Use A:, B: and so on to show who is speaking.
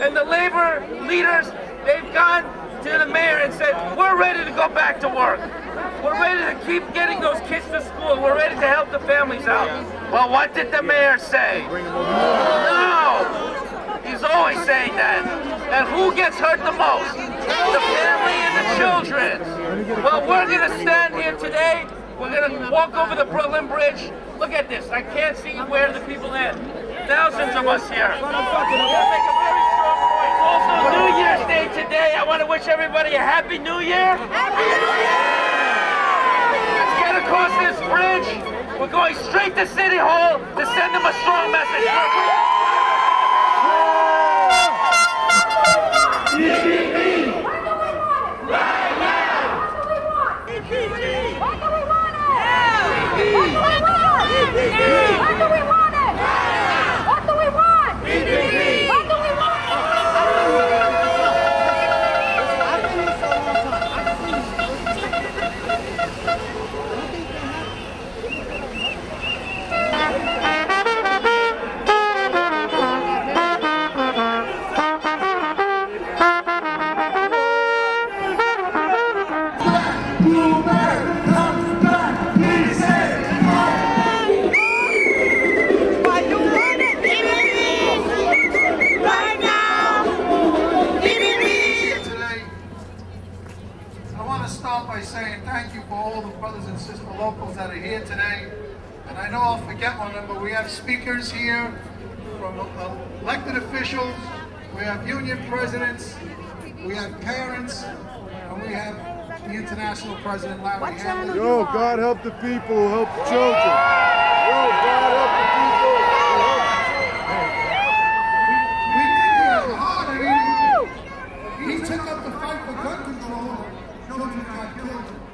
A: And the labor leaders, they've gone to the mayor and said, we're ready to go back to work. We're ready to keep getting those kids to school. We're ready to help the families out. Well, what did the mayor say? No! He's always saying that. And who gets hurt the most? The family and the children. Well, we're going to stand here today. We're going to walk over the Brooklyn Bridge. Look at this. I can't see where the people end. Thousands of us here. Also New Year's Day today. I want to wish everybody a Happy New Year. Happy New Year! Let's get across this bridge. We're going straight to City Hall to send them a strong message.
B: What
C: to start by saying thank you for all the brothers and sister locals that are here today. And I know I'll forget one of them, but we have speakers here from uh, elected officials, we have union presidents, we have parents, and we have the international president, Larry Hanley.
D: Yo, God help the people help the children. Yo, God help the people who help
C: We did it hard. I mean,